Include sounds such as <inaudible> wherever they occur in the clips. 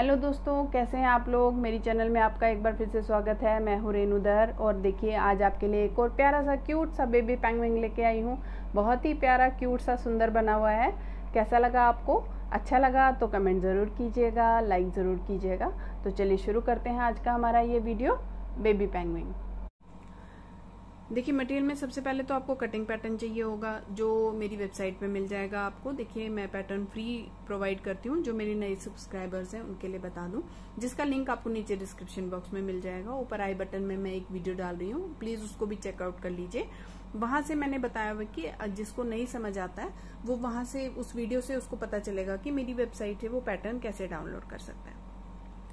Hello दोस्तों, कैसे हैं आप लोग? मेरी चैनल में आपका एक बार फिर से स्वागत है। मैं हूँ रेनुधर और देखिए, आज आपके लिए एक और प्यारा सा क्यूट सा बेबी पैंगविंग लेके आई हूँ। बहुत ही प्यारा क्यूट सा सुंदर बना हुआ है। कैसा लगा आपको? अच्छा लगा तो कमेंट ज़रूर कीजिएगा लाइक ज़रूर कीजिएगा। तो चलिए शुरू करते हैं आज का हमारा ये वीडियो बेबी पैंगविंग देखिए मटेरियल में सबसे पहले तो आपको कटिंग पैटर्न चाहिए होगा, जो मेरी वेबसाइट पे मिल जाएगा आपको। देखिए, मैं पैटर्न फ्री प्रोवाइड करती हूँ, जो मेरे नए सब्सक्राइबर्स हैं, उनके लिए बता दूँ। जिसका लिंक आपको नीचे डिस्क्रिप्शन बॉक्स में मिल जाएगा। ऊपर आई बटन में मैं एक वीडियो डाल रही हूँ। प्लीज़ उसको भी चेकआउट कर लीजिए। वहाँ से मैंने बताया हुआ कि जिसको नहीं समझ आता है, वो वहाँ से, उस वीडियो से उसको पता चलेगा कि मेरी वेबसाइट है, वो पैटर्न कैसे डाउनलोड कर सकता है।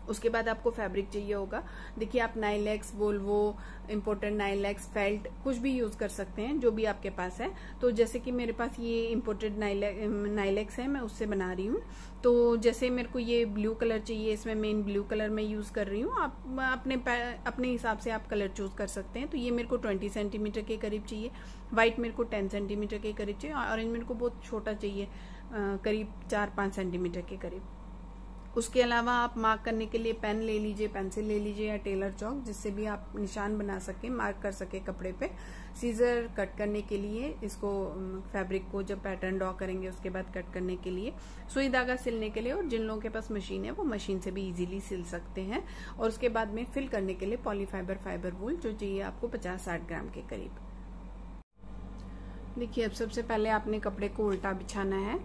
उसके बाद आपको फैब्रिक चाहिए होगा। देखिए, आप Nylex Volvo important Nylex felt कुछ भी यूज़ कर सकते हैं, जो भी आपके पास है। तो जैसे कि मेरे पास ये इम्पोर्टेड नाइलेक्स है, मैं उससे बना रही हूँ। तो जैसे मेरे को ये ब्लू कलर चाहिए, इसमें मैं इन ब्लू कलर में यूज़ कर रही हूँ। आप, अपने अपने हिसाब से आप कलर चूज़ कर सकते हैं। तो ये मेरे को ट्वेंटी सेंटीमीटर के करीब चाहिए। व्हाइट मेरे को टेन सेंटीमीटर के करीब चाहिए ऑरेंज मेरे को बहुत छोटा चाहिए करीब चार पाँच सेंटीमीटर के करीब। उसके अलावा आप मार्क करने के लिए पेन ले लीजिए पेंसिल ले लीजिए या टेलर चौक जिससे भी आप निशान बना सके मार्क कर सके कपड़े पे। सीजर कट करने के लिए, इसको फैब्रिक को जब पैटर्न ड्रॉ करेंगे, उसके बाद कट करने के लिए। सुई धागा सिलने के लिए, और जिन लोगों के पास मशीन है, वो मशीन से भी इजीली सिल सकते हैं। और उसके बाद में फिल करने के लिए पॉलीफाइबर फाइबर वूल जो चाहिए आपको पचास साठ ग्राम के करीब। देखिए, अब सबसे पहले आपने कपड़े को उल्टा बिछाना है,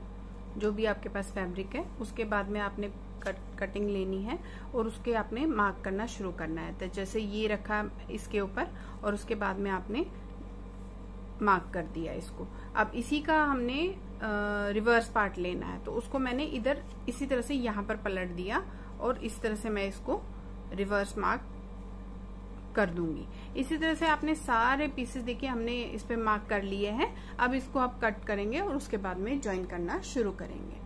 जो भी आपके पास फैब्रिक है। उसके बाद में आपने कट, कटिंग लेनी है और उसके आपने मार्क करना शुरू करना है। तो जैसे ये रखा इसके ऊपर और उसके बाद में आपने मार्क कर दिया इसको। अब इसी का हमने रिवर्स पार्ट लेना है। तो उसको मैंने इधर इसी तरह से यहाँ पर पलट दिया और इस तरह से मैं इसको रिवर्स मार्क कर दूँगी। इसी तरह से आपने सारे पीसेस देखिए हमने इस पे मार्क कर लिए हैं। अब इसको आप कट करेंगे और उसके बाद में ज्वाइन करना शुरू करेंगे।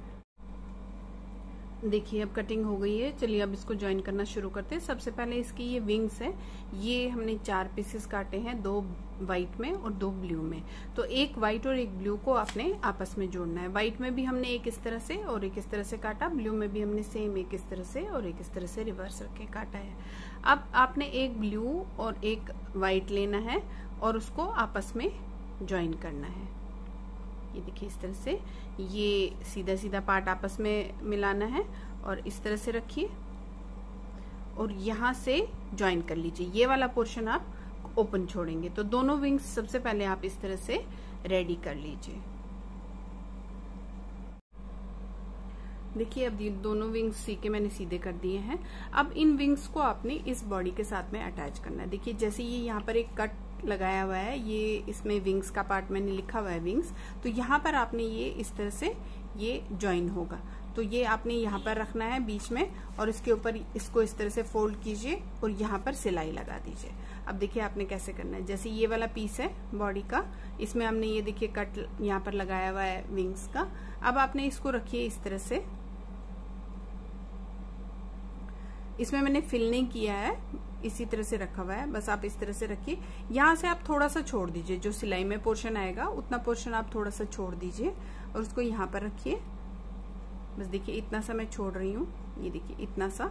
देखिए, अब कटिंग हो गई है। चलिए, अब इसको ज्वाइन करना शुरू करते हैं। सबसे पहले इसकी ये विंग्स है। ये हमने चार पीसेस काटे हैं, दो व्हाइट में और दो ब्लू में। तो एक व्हाइट और एक ब्लू को आपने आपस में जोड़ना है। व्हाइट में भी हमने एक इस तरह से और एक इस तरह से काटा। ब्लू में भी हमने सेम एक इस तरह से और एक इस तरह से रिवर्स रख के काटा है। अब आपने एक ब्लू और एक व्हाइट लेना है और उसको आपस में ज्वाइन करना है। ये देखिए इस तरह से ये सीधा सीधा पार्ट आपस में मिलाना है और इस तरह से रखिए और यहाँ से ज्वाइन कर लीजिए। ये वाला पोर्शन आप ओपन छोड़ेंगे। तो दोनों विंग्स सबसे पहले आप इस तरह से रेडी कर लीजिए। देखिए, अब दोनों विंग्स सी के मैंने सीधे कर दिए हैं। अब इन विंग्स को आपने इस बॉडी के साथ में अटैच करना है। देखिए, जैसे ये यहाँ पर एक कट लगाया हुआ है, ये इसमें विंग्स का पार्ट मैंने लिखा हुआ है विंग्स तो यहाँ पर आपने ये इस तरह से ये ज्वाइन होगा। तो ये आपने यहाँ पर रखना है बीच में और इसके ऊपर इसको इस तरह से फोल्ड कीजिए और यहाँ पर सिलाई लगा दीजिए। अब देखिए, आपने कैसे करना है। जैसे ये वाला पीस है बॉडी का, इसमें हमने ये देखिए कट यहाँ पर लगाया हुआ है विंग्स का। अब आपने इसको रखिए इस तरह से। इसमें मैंने फिल नहीं किया है, इसी तरह से रखा हुआ है। बस आप इस तरह से रखिए। यहाँ से आप थोड़ा सा छोड़ दीजिए। जो सिलाई में पोर्शन आएगा, उतना पोर्शन आप थोड़ा सा छोड़ दीजिए और उसको यहाँ पर रखिए। बस देखिए, इतना सा मैं छोड़ रही हूँ। ये देखिए, इतना सा।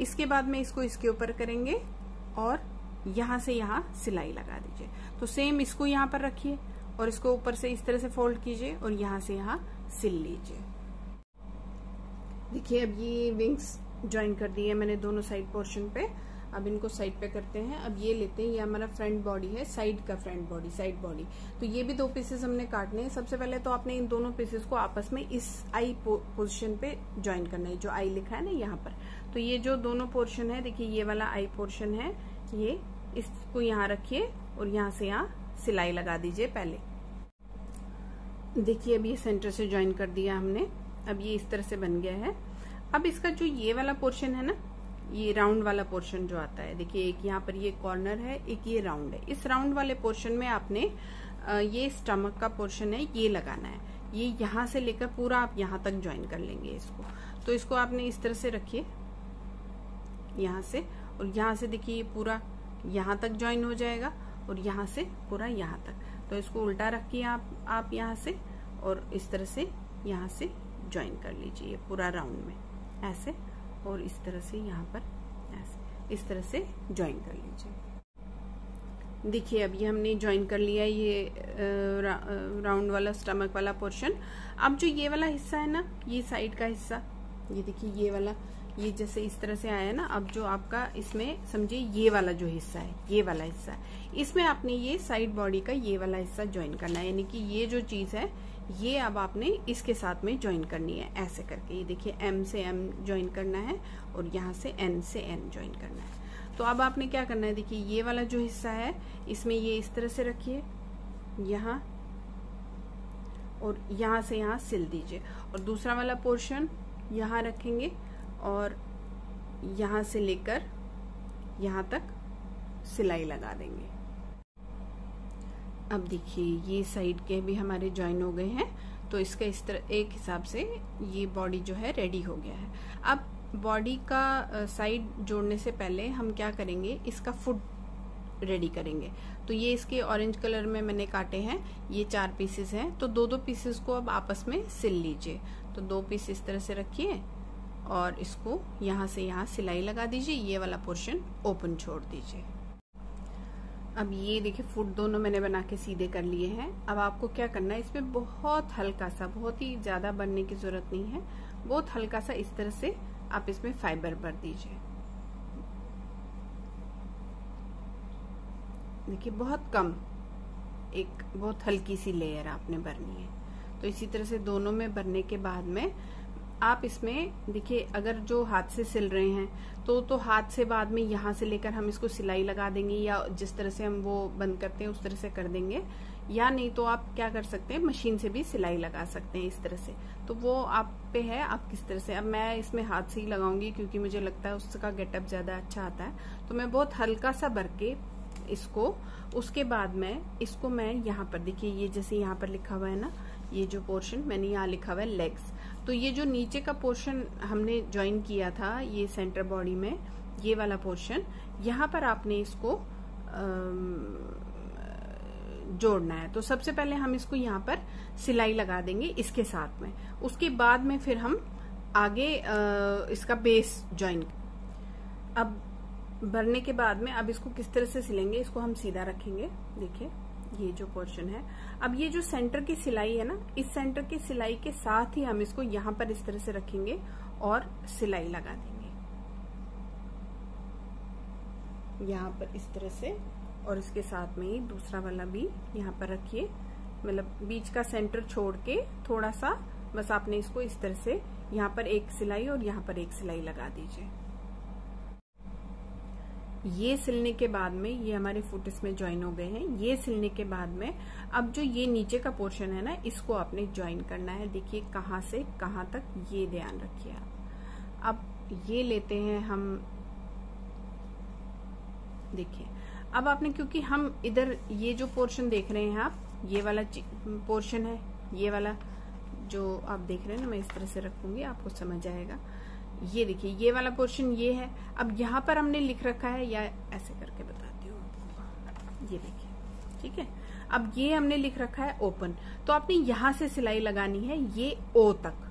इसके बाद में इसको इसके ऊपर करेंगे और यहाँ से यहाँ सिलाई लगा दीजिए। तो सेम इसको यहाँ पर रखिए और इसको ऊपर से इस तरह से फोल्ड कीजिए और यहाँ से यहाँ सिल लीजिए। देखिए, अब ये विंग्स ज्वाइन कर दिए मैंने दोनों साइड पोर्शन पे। अब इनको साइड पे करते हैं। अब ये लेते हैं, ये हमारा फ्रंट बॉडी है साइड का फ्रंट बॉडी साइड बॉडी तो ये भी दो पीसेस हमने काटने हैं। सबसे पहले तो आपने इन दोनों पीसेस को आपस में इस आई पोजिशन पे ज्वाइन करना है। जो आई लिखा है ना यहाँ पर। तो ये जो दोनों पोर्शन है, देखिए ये वाला आई पोर्शन है, ये इसको यहाँ रखिए और यहाँ से यहाँ सिलाई लगा दीजिए पहले। देखिए अब ये सेंटर से ज्वाइन कर दिया हमने। अब ये इस तरह से बन गया है। अब इसका जो ये वाला पोर्शन है ना, ये राउंड वाला पोर्शन जो आता है, देखिए एक यहाँ पर ये कॉर्नर है, एक ये राउंड है। इस राउंड वाले पोर्शन में आपने ये स्टमक का पोर्शन है, ये लगाना है। ये यहाँ से लेकर पूरा आप यहाँ तक ज्वाइन कर लेंगे इसको। तो इसको आपने इस तरह से रखिए, यहाँ से, और यहाँ से देखिए ये पूरा यहाँ तक ज्वाइन हो जाएगा, और यहाँ से पूरा यहाँ तक। तो इसको उल्टा रखिए आप आप यहाँ से, और इस तरह से यहाँ से ज्वाइन कर लीजिए पूरा राउंड में। ऐसे और इस तरह से यहाँ पर ऐसे इस तरह से ज्वाइन कर लीजिए। देखिए अभी हमने ज्वाइन कर लिया ये रा, राउंड वाला स्टमक वाला पोर्शन अब जो ये वाला हिस्सा है ना ये साइड का हिस्सा ये देखिए ये वाला ये जैसे इस तरह से आया ना अब जो आपका इसमें समझिए ये वाला जो हिस्सा है ये वाला हिस्सा इसमें आपने ये साइड बॉडी का ये वाला हिस्सा ज्वाइन करना है। यानी कि ये जो चीज़ है ये अब आपने इसके साथ में ज्वाइन करनी है, ऐसे करके। ये देखिए एम से एम ज्वाइन करना है और यहाँ से एन से एन ज्वाइन करना है। तो अब आपने क्या करना है? देखिए, ये वाला जो हिस्सा है, इसमें ये इस तरह से रखिए। यहाँ और यहाँ से यहाँ सिल दीजिए। और दूसरा वाला पोर्शन यहाँ रखेंगे और यहाँ से लेकर यहाँ तक सिलाई लगा देंगे। अब देखिए, ये साइड के भी हमारे ज्वाइन हो गए हैं तो इसका इस तरह, एक हिसाब से ये बॉडी जो है रेडी हो गया है। अब बॉडी का साइड जोड़ने से पहले हम क्या करेंगे, इसका फुट रेडी करेंगे। तो ये इसके ऑरेंज कलर में मैंने काटे हैं, ये चार पीसेस हैं तो दो दो पीसेस को अब आपस में सिल लीजिए। तो दो पीस इस तरह से रखिए, और इसको यहाँ से यहाँ सिलाई लगा दीजिए, ये वाला पोर्शन ओपन छोड़ दीजिए। अब ये देखिए फुट दोनों मैंने बना के सीधे कर लिए हैं। अब आपको क्या करना है, इसमें बहुत हल्का सा बहुत ही ज़्यादा बनने की ज़रूरत नहीं है। बहुत हल्का सा इस तरह से आप इसमें फाइबर भर दीजिए। देखिए, बहुत कम, एक बहुत हल्की सी लेयर आपने भरनी है। तो इसी तरह से दोनों में भरने के बाद में आप इसमें, देखिए, अगर जो हाथ से सिल रहे हैं तो तो हाथ से बाद में यहाँ से लेकर हम इसको सिलाई लगा देंगे या जिस तरह से हम वो बंद करते हैं उस तरह से कर देंगे। या नहीं तो आप क्या कर सकते हैं, मशीन से भी सिलाई लगा सकते हैं इस तरह से। तो वो आप पे है, आप किस तरह से, अब मैं इसमें हाथ से ही लगाऊँगी क्योंकि मुझे लगता है उसका गेटअप ज़्यादा अच्छा आता है। तो मैं बहुत हल्का सा भर के इसको, उसके बाद में, इसको मैं यहाँ पर, देखिए, ये जैसे यहाँ पर लिखा हुआ है ना, ये जो पोर्शन मैंने यहाँ लिखा हुआ है लेग्स तो ये जो नीचे का पोर्शन हमने ज्वाइन किया था, ये सेंटर बॉडी में, ये वाला पोर्शन यहाँ पर आपने इसको जोड़ना है। तो सबसे पहले हम इसको यहाँ पर सिलाई लगा देंगे इसके साथ में। उसके बाद में फिर हम आगे इसका बेस ज्वाइन अब भरने के बाद में, अब इसको किस तरह से सिलेंगे, इसको हम सीधा रखेंगे, देखिए। ये जो पोर्शन है। अब ये जो सेंटर की सिलाई है ना, इस सेंटर की सिलाई के साथ ही हम इसको यहाँ पर इस तरह से रखेंगे और सिलाई लगा देंगे। यहाँ पर इस तरह से और इसके साथ में ही दूसरा वाला भी यहाँ पर रखिए। मतलब बीच का सेंटर छोड़ के थोड़ा सा बस आपने इसको इस तरह से यहाँ पर एक सिलाई और यहाँ पर एक सिलाई लगा दीजिए। ये सिलने के बाद में ये हमारे फुट इसमें ज्वाइन हो गए हैं। ये सिलने के बाद में अब जो ये नीचे का पोर्शन है ना, इसको आपने ज्वाइन करना है। देखिए कहाँ से, कहाँ तक ये ध्यान रखिए आप। अब ये लेते हैं हम, देखिए। अब आपने, क्योंकि हम इधर ये जो पोर्शन देख रहे हैं आप, ये वाला पोर्शन है, ये वाला जो आप देख रहे हैं ना, मैं इस तरह से रखूँगी, आपको समझ आएगा। ये देखिए, ये वाला पोर्शन ये है। अब यहाँ पर हमने लिख रखा है, या ऐसे करके बताती हूँ ये देखिए, ठीक है? अब ये हमने लिख रखा है ओपन तो आपने यहाँ से सिलाई लगानी है, ये ओ तक।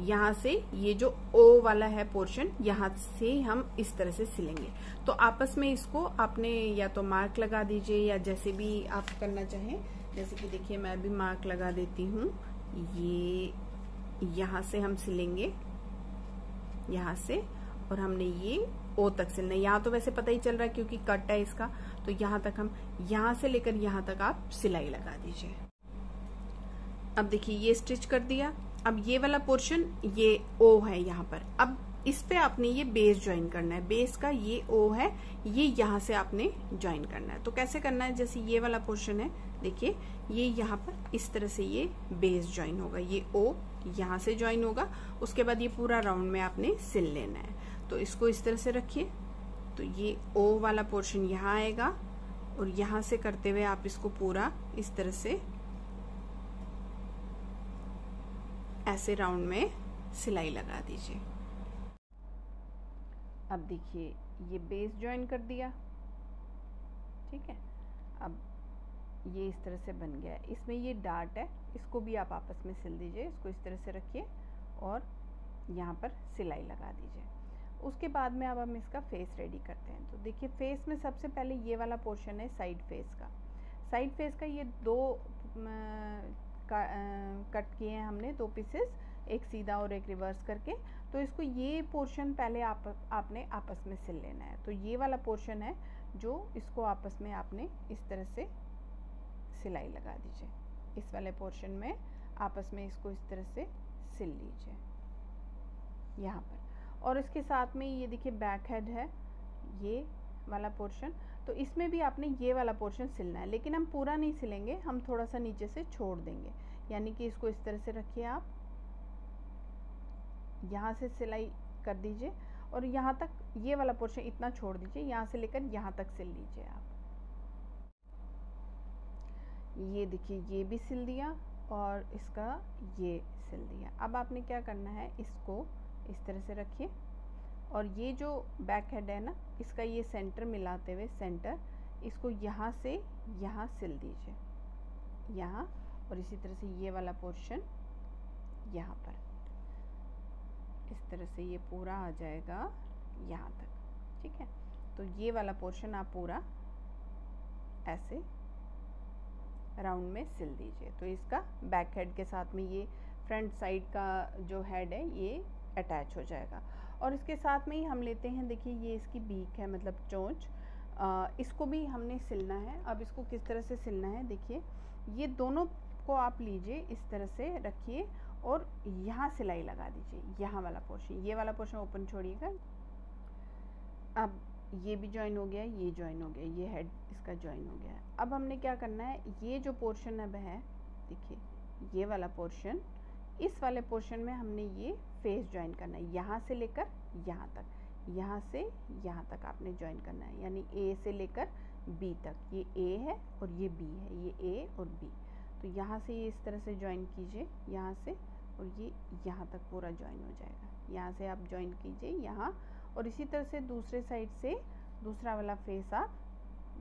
यहाँ से ये जो ओ वाला है पोर्शन यहाँ से हम इस तरह से सिलेंगे। तो आपस में इसको आपने या तो मार्क लगा दीजिए, या जैसे भी आप करना चाहें। जैसे कि देखिए, मैं भी मार्क लगा देती हूँ। ये यहाँ से हम सिलेंगे। यहाँ से और हमने ये ओ तक सिलना है यहाँ तो वैसे पता ही चल रहा है क्योंकि कट है इसका तो यहाँ तक हम, यहाँ से लेकर यहाँ तक आप सिलाई लगा दीजिए। अब देखिए, ये स्टिच कर दिया। अब ये वाला पोर्शन, ये ओ है यहाँ पर। अब इस पे आपने ये बेस ज्वाइन करना है। बेस का ये ओ है, ये यहाँ से आपने ज्वाइन करना है। तो कैसे करना है? जैसे ये वाला पोर्शन है देखिए, ये यहाँ पर इस तरह से ये बेस ज्वाइन होगा। ये ओ यहाँ से ज्वाइन होगा, उसके बाद ये पूरा राउंड में आपने सिल लेना है। तो इसको इस तरह से रखिए। तो ये ओ वाला पोर्शन यहाँ आएगा और यहाँ से करते हुए आप इसको पूरा इस तरह से ऐसे राउंड में सिलाई लगा दीजिए। अब देखिए, ये बेस ज्वाइन कर दिया। ठीक है? अब ये इस तरह से बन गया है। इसमें ये डार्ट है, इसको भी आप आपस में सिल दीजिए, इसको इस तरह से रखिए और यहाँ पर सिलाई लगा दीजिए। उसके बाद में अब हम इसका फेस रेडी करते हैं। तो देखिए, फेस में सबसे पहले ये वाला पोर्शन है साइड फेस का। साइड फेस का ये दो कट किए हैं हमने दो पीसेस, एक सीधा और एक रिवर्स करके। तो इसको ये पोर्शन पहले आप, आपने आपस में सिल लेना है। तो ये वाला पोर्शन है जो इसको आपस में आपने इस तरह से सिलाई लगा दीजिए। इस वाले पोर्शन में आपस में इसको इस तरह से सिल लीजिए। यहाँ पर। और इसके साथ में ये देखिए बैक हेड है, ये वाला पोर्शन तो इसमें भी आपने ये वाला पोर्शन सिलना है, लेकिन हम पूरा नहीं सिलेंगे, हम थोड़ा सा नीचे से छोड़ देंगे। यानी कि इसको इस तरह से रखिए आप। यहाँ से सिलाई कर दीजिए और यहाँ तक ये वाला पोर्शन इतना छोड़ दीजिए, यहाँ से लेकर यहाँ तक सिल लीजिए आप। ये देखिए, ये भी सिल दिया और इसका ये सिल दिया। अब आपने क्या करना है, इसको इस तरह से रखिए और ये जो बैक हेड है ना, इसका ये सेंटर मिलाते हुए सेंटर इसको यहाँ से यहाँ सिल दीजिए। यहाँ और इसी तरह से ये वाला पोर्शन यहाँ पर। इस तरह से ये पूरा आ जाएगा यहाँ तक, ठीक है? तो ये वाला पोर्शन आप पूरा ऐसे राउंड में सिल दीजिए। तो इसका बैक हेड के साथ में ये फ्रंट साइड का जो हेड है, ये अटैच हो जाएगा। और इसके साथ में ही हम लेते हैं, देखिए ये इसकी बीक है मतलब चोंच। इसको भी हमने सिलना है। अब इसको किस तरह से सिलना है, देखिए, ये दोनों को आप लीजिए, इस तरह से रखिए और यहाँ सिलाई लगा दीजिए, यहाँ वाला पोर्शन। ये वाला पोर्शन ओपन छोड़िएगा। अब ये भी ज्वाइन हो गया, ये ज्वाइन हो गया, ये हेड इसका ज्वाइन हो गया। अब हमने क्या करना है? ये जो पोर्शन अब है, देखिए, ये वाला पोर्शन इस वाले पोर्शन में हमने ये फेस ज्वाइन करना है। यहाँ से लेकर यहाँ तक, यहाँ से यहाँ तक आपने ज्वाइन करना है। यानी ए से लेकर बी तक। ये ए है और ये बी है, ये ए और बी तो यहाँ से ये इस तरह से ज्वाइन कीजिए, यहाँ से और ये यहाँ तक पूरा ज्वाइन हो जाएगा। यहाँ से आप ज्वाइन कीजिए, यहाँ और इसी तरह से दूसरे साइड से दूसरा वाला फेस आप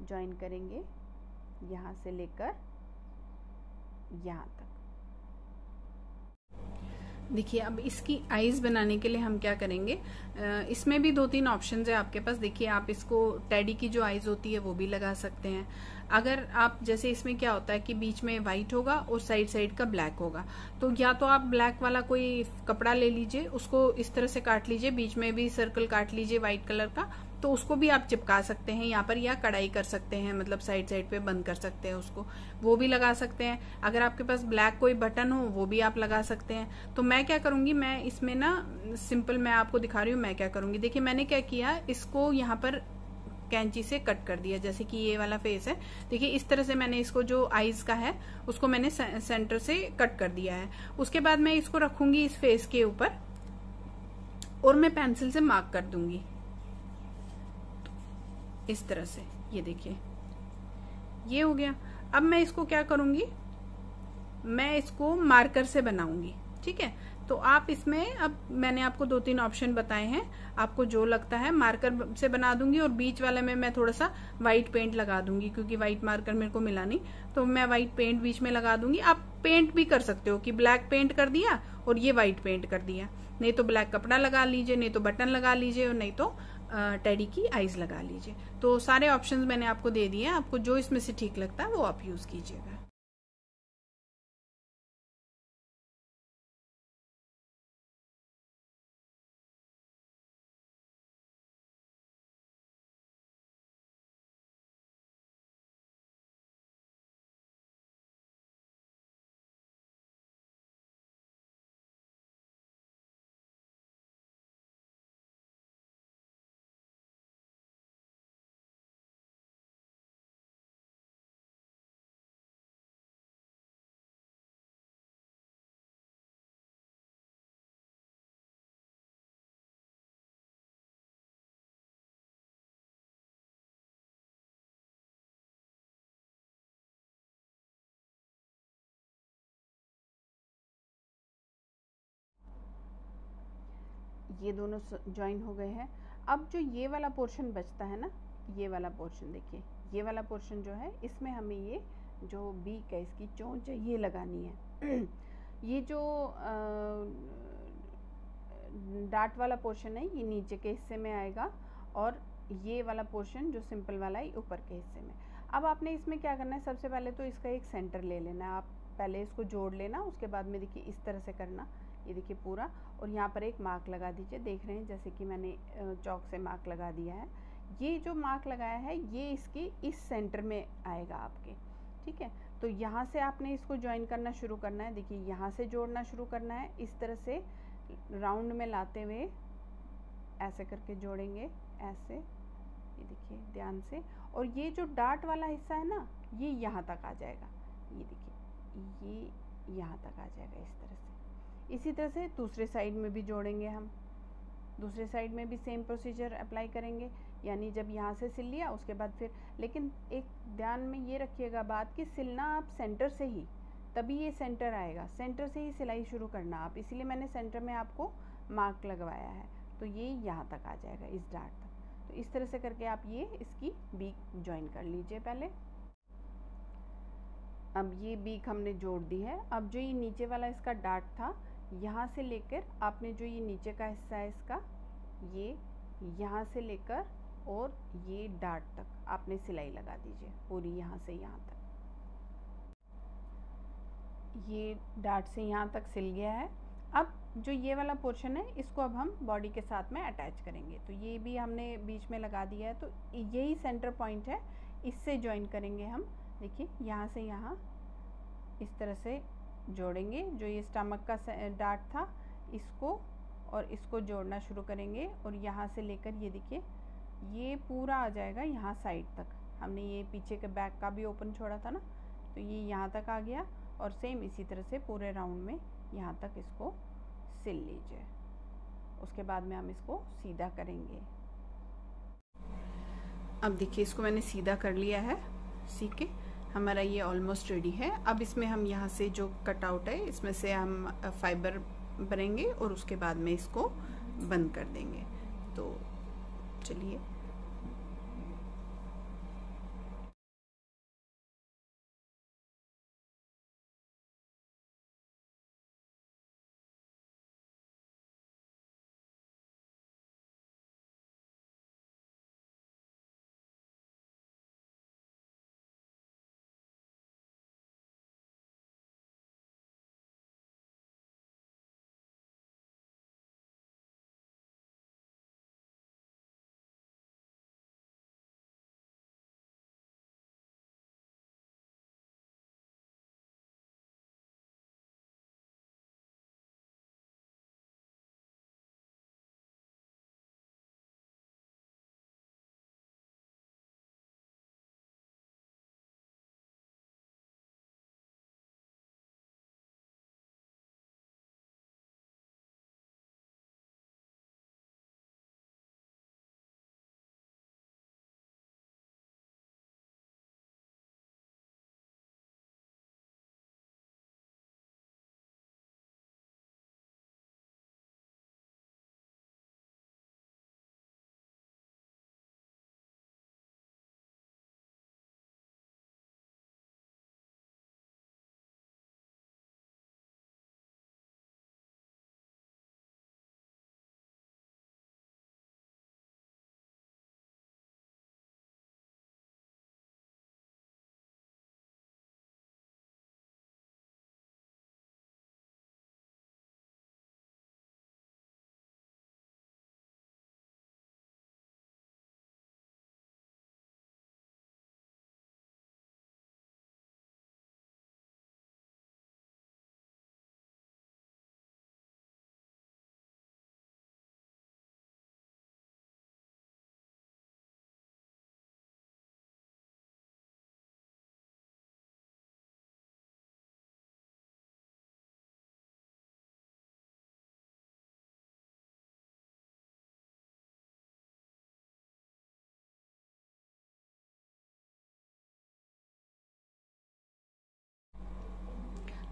ज्वाइन करेंगे। यहाँ से लेकर यहाँ तक। देखिए, अब इसकी आईज बनाने के लिए हम क्या करेंगे? इसमें भी दो तीन ऑप्शन है आपके पास। देखिए, आप इसको टेडी की जो आईज होती है, वो भी लगा सकते हैं। अगर आप, जैसे इसमें क्या होता है कि बीच में व्हाइट होगा और साइड साइड का ब्लैक होगा। तो या तो आप ब्लैक वाला कोई कपड़ा ले लीजिए, उसको इस तरह से काट लीजिए, बीच में भी सर्कल काट लीजिए व्हाइट कलर का तो उसको भी आप चिपका सकते हैं, यहाँ पर या कढ़ाई कर सकते हैं मतलब साइड साइड पे बंद कर सकते हैं उसको। वो भी लगा सकते हैं। अगर आपके पास ब्लैक कोई बटन हो, वो भी आप लगा सकते हैं। तो मैं क्या करूँगी, मैं इसमें ना, सिंपल मैं आपको दिखा रही हूँ, मैं क्या करूँगी। देखिए, मैंने क्या किया, इसको यहाँ पर कैंची से कट कर दिया, जैसे कि ये वाला फेस है। देखिए, इस तरह से मैंने इसको जो आईज का है, उसको मैंने सेंटर से कट कर दिया है। उसके बाद मैं इसको रखूँगी इस फेस के ऊपर, और मैं पेंसिल से मार्क कर दूँगी। इस तरह से, ये देखिए। ये हो गया। अब मैं इसको क्या करूँगी? मैं इसको मार्कर से बनाऊँगी, ठीक है? तो आप इसमें, अब मैंने आपको दो तीन ऑप्शन बताए हैं। आपको जो लगता है मार्कर से बना दूँगी और बीच वाले में मैं थोड़ा सा व्हाइट पेंट लगा दूँगी, क्योंकि व्हाइट मार्कर मेरे को मिला नहीं। तो मैं व्हाइट पेंट बीच में लगा दूँगी। आप पेंट भी कर सकते हो कि ब्लैक पेंट कर दिया और ये व्हाइट पेंट कर दिया। नहीं तो ब्लैक कपड़ा लगा लीजिए, नहीं तो बटन लगा लीजिए और नहीं तो टेडी की आईज लगा लीजिए। तो सारे ऑप्शंस मैंने आपको दे दिए हैं। आपको जो इसमें से ठीक लगता है, वो आप यूज़ कीजिएगा। ये दोनों ज्वाइन हो गए हैं। अब जो ये वाला पोर्शन बचता है ना, ये वाला पोर्शन देखिए, ये वाला पोर्शन जो है, इसमें हमें ये जो बीक है इसकी चोंच है, ये लगानी है। <clears throat> ये जो डाट वाला पोर्शन है, ये नीचे के हिस्से में आएगा और ये वाला पोर्शन जो सिंपल वाला है ऊपर के हिस्से में। अब आपने इसमें क्या करना है, सबसे पहले तो इसका एक सेंटर ले लेना आप पहले इसको जोड़ लेना, उसके बाद में देखिए इस तरह से करना। ये देखिए पूरा। और यहाँ पर एक मार्क लगा दीजिए, देख रहे हैं, जैसे कि मैंने चौक से मार्क लगा दिया है। ये जो मार्क लगाया है, ये इसके इस सेंटर में आएगा आपके, ठीक है? तो यहाँ से आपने इसको ज्वाइन करना शुरू करना है। देखिए, यहाँ से जोड़ना शुरू करना है। इस तरह से राउंड में लाते हुए ऐसे करके जोड़ेंगे, ऐसे, ये देखिए, ध्यान से। और ये जो डार्ट वाला हिस्सा है ना, ये यहाँ तक आ जाएगा। ये देखिए, ये यहाँ तक आ जाएगा इस तरह से। इसी तरह से दूसरे साइड में भी जोड़ेंगे हम। दूसरे साइड में भी सेम प्रोसीजर अप्लाई करेंगे, यानी जब यहाँ से सिल लिया, उसके बाद फिर, लेकिन एक ध्यान में ये रखिएगा बात कि सिलना आप सेंटर से ही, तभी ये सेंटर आएगा। सेंटर से ही सिलाई शुरू करना आप, इसीलिए मैंने सेंटर में आपको मार्क लगवाया है। तो ये यहाँ तक आ जाएगा, इस डार्ट तक। तो इस तरह से करके आप ये इसकी बीक ज्वाइन कर लीजिए पहले। अब ये बीक हमने जोड़ दी है। अब जो ये नीचे वाला इसका डार्ट था यहाँ से लेकर आपने जो ये नीचे का हिस्सा है इसका, ये यहाँ से लेकर और ये डार्ट तक आपने सिलाई लगा दीजिए, पूरी यहाँ से यहाँ तक। ये डार्ट से यहाँ तक सिल गया है। अब जो ये वाला पोर्शन है, इसको अब हम बॉडी के साथ में अटैच करेंगे। तो ये भी हमने बीच में लगा दिया है तो यही सेंटर पॉइंट है, इससे ज्वाइन करेंगे हम। देखिए, यहाँ से यहाँ इस तरह से जोड़ेंगे। जो ये स्टमक का डार्ट था, इसको और इसको जोड़ना शुरू करेंगे और यहाँ से लेकर ये देखिए, ये पूरा आ जाएगा यहाँ साइड तक। हमने ये पीछे के बैक का भी ओपन छोड़ा था ना तो ये यहाँ तक आ गया और सेम इसी तरह से पूरे राउंड में यहाँ तक इसको सिल लीजिए। उसके बाद में हम इसको सीधा करेंगे। अब देखिए, इसको मैंने सीधा कर लिया है सी के। हमारा ये ऑलमोस्ट रेडी है। अब इसमें हम यहाँ से जो कटआउट है, इसमें से हम फाइबर भरेंगे और उसके बाद में इसको बंद कर देंगे। तो चलिए।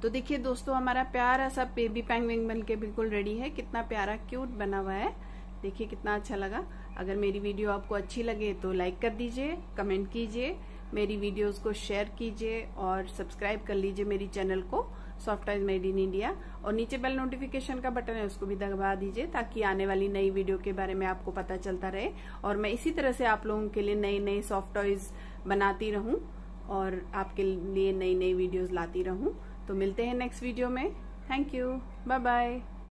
तो देखिए दोस्तों, हमारा प्यारा सा बेबी पैंग विंग बन के बिल्कुल रेडी है। कितना प्यारा क्यूट बना हुआ है। देखिए कितना अच्छा लगा। अगर मेरी वीडियो आपको अच्छी लगे तो लाइक कर दीजिए कमेंट कीजिए, मेरी वीडियोस को शेयर कीजिए और सब्सक्राइब कर लीजिए मेरी चैनल को सॉफ्टवेयर मेड इन इंडिया और नीचे बेल नोटिफिकेशन का बटन है, उसको भी दबा दीजिए ताकि आने वाली नई वीडियो के बारे में आपको पता चलता रहे। और मैं इसी तरह से आप लोगों के लिए नई नई सॉफ्ट टॉयज बनाती रहूँ और आपके लिए नई नई वीडियोज़ लाती रहूँ। तो मिलते हैं नेक्स्ट वीडियो में. Thank you bye bye